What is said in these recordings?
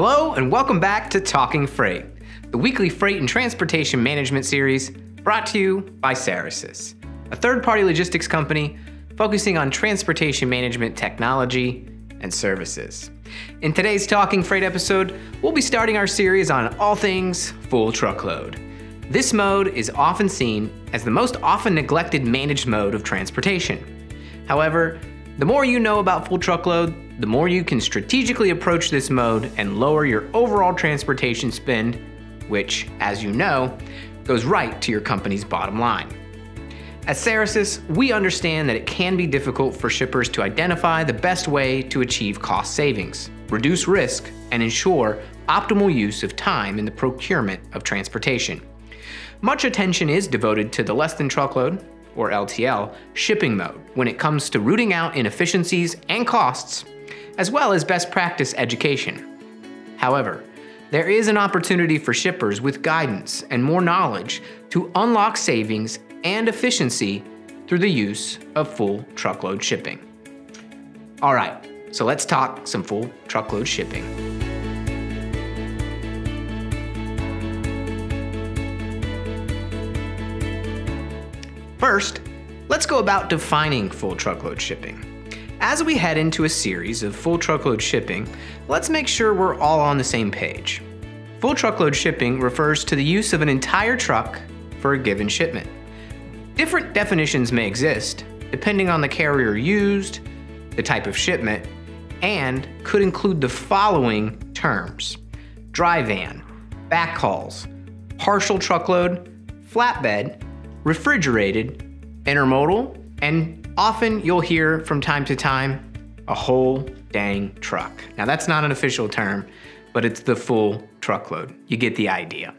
Hello, and welcome back to Talking Freight, the weekly freight and transportation management series brought to you by Cerasis, a third party logistics company focusing on transportation management technology and services. In today's Talking Freight episode, we'll be starting our series on all things full truckload. This mode is often seen as the most often neglected managed mode of transportation. However, the more you know about full truckload, the more you can strategically approach this mode and lower your overall transportation spend, which, as you know, goes right to your company's bottom line. At Cerasis, we understand that it can be difficult for shippers to identify the best way to achieve cost savings, reduce risk, and ensure optimal use of time in the procurement of transportation. Much attention is devoted to the less than truckload, or LTL, shipping mode when it comes to rooting out inefficiencies and costs as well as best practice education. However, there is an opportunity for shippers with guidance and more knowledge to unlock savings and efficiency through the use of full truckload shipping. All right, so let's talk some full truckload shipping. First, let's go about defining full truckload shipping. As we head into a series of full truckload shipping, let's make sure we're all on the same page. Full truckload shipping refers to the use of an entire truck for a given shipment. Different definitions may exist, depending on the carrier used, the type of shipment, and could include the following terms dry van, backhauls, partial truckload, flatbed, refrigerated, intermodal, and Often you'll hear from time to time a whole dang truck. Now, that's not an official term, but it's the full truckload. You get the idea.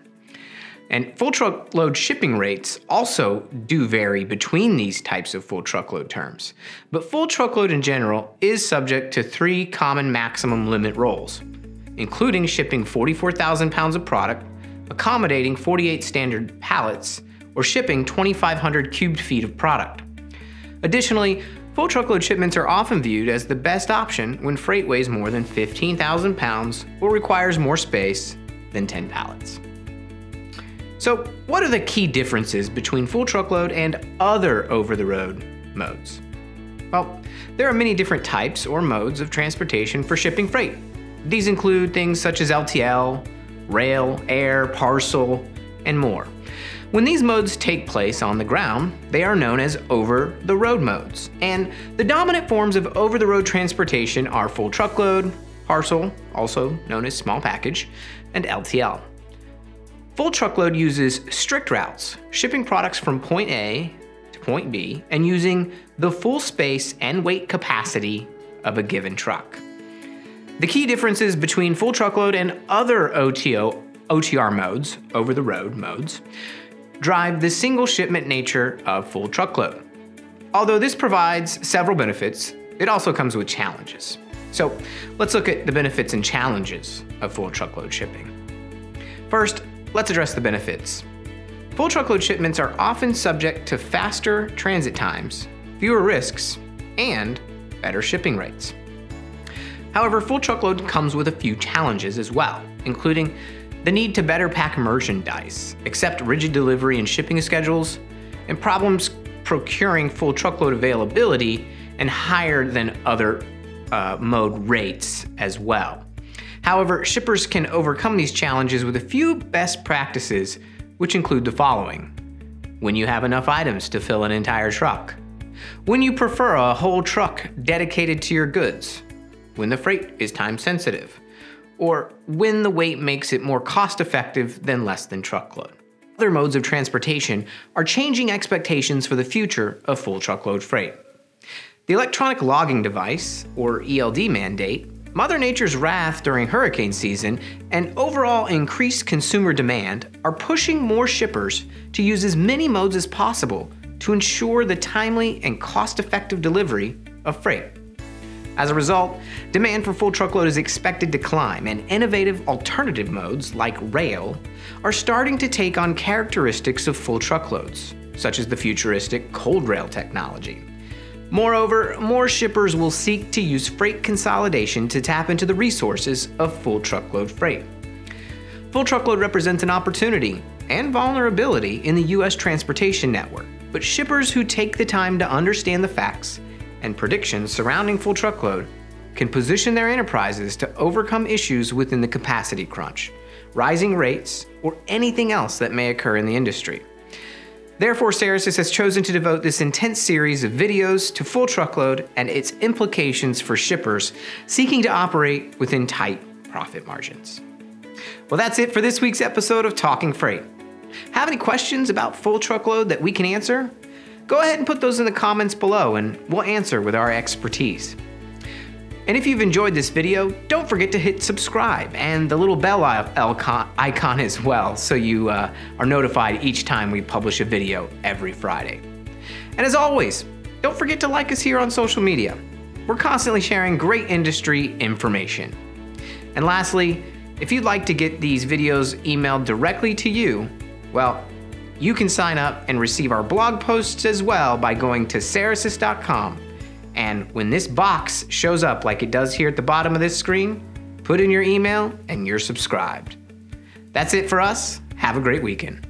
And full truckload shipping rates also do vary between these types of full truckload terms. But full truckload in general is subject to three common maximum limit rules, including shipping 44,000 pounds of product, accommodating 48 standard pallets, or shipping 2,500 cubed feet of product. Additionally, full truckload shipments are often viewed as the best option when freight weighs more than 15,000 pounds or requires more space than 10 pallets. So, what are the key differences between full truckload and other over the road modes? Well, there are many different types or modes of transportation for shipping freight. These include things such as LTL, rail, air, parcel, and more. When these modes take place on the ground, they are known as over the road modes. And the dominant forms of over the road transportation are full truckload, parcel, also known as small package, and LTL. Full truckload uses strict routes, shipping products from point A to point B, and using the full space and weight capacity of a given truck. The key differences between full truckload and other OTO, OTR modes, over the road modes, drive the single shipment nature of full truckload. Although this provides several benefits, it also comes with challenges. So let's look at the benefits and challenges of full truckload shipping. First, let's address the benefits. Full truckload shipments are often subject to faster transit times, fewer risks, and better shipping rates. However, full truckload comes with a few challenges as well, including the need to better pack merchandise, accept rigid delivery and shipping schedules, and problems procuring full truckload availability and higher than other uh, mode rates as well. However, shippers can overcome these challenges with a few best practices, which include the following. When you have enough items to fill an entire truck. When you prefer a whole truck dedicated to your goods. When the freight is time sensitive or when the weight makes it more cost effective than less than truckload. Other modes of transportation are changing expectations for the future of full truckload freight. The electronic logging device, or ELD mandate, Mother Nature's wrath during hurricane season, and overall increased consumer demand are pushing more shippers to use as many modes as possible to ensure the timely and cost effective delivery of freight. As a result, demand for full truckload is expected to climb, and innovative alternative modes like rail are starting to take on characteristics of full truckloads, such as the futuristic cold rail technology. Moreover, more shippers will seek to use freight consolidation to tap into the resources of full truckload freight. Full truckload represents an opportunity and vulnerability in the U.S. transportation network, but shippers who take the time to understand the facts and predictions surrounding full truckload can position their enterprises to overcome issues within the capacity crunch, rising rates, or anything else that may occur in the industry. Therefore, Cerasis has chosen to devote this intense series of videos to full truckload and its implications for shippers seeking to operate within tight profit margins. Well, that's it for this week's episode of Talking Freight. Have any questions about full truckload that we can answer? Go ahead and put those in the comments below and we'll answer with our expertise. And if you've enjoyed this video, don't forget to hit subscribe and the little bell icon as well so you uh, are notified each time we publish a video every Friday. And as always, don't forget to like us here on social media. We're constantly sharing great industry information. And lastly, if you'd like to get these videos emailed directly to you, well, you can sign up and receive our blog posts as well by going to cerasis.com and when this box shows up like it does here at the bottom of this screen, put in your email and you're subscribed. That's it for us. Have a great weekend.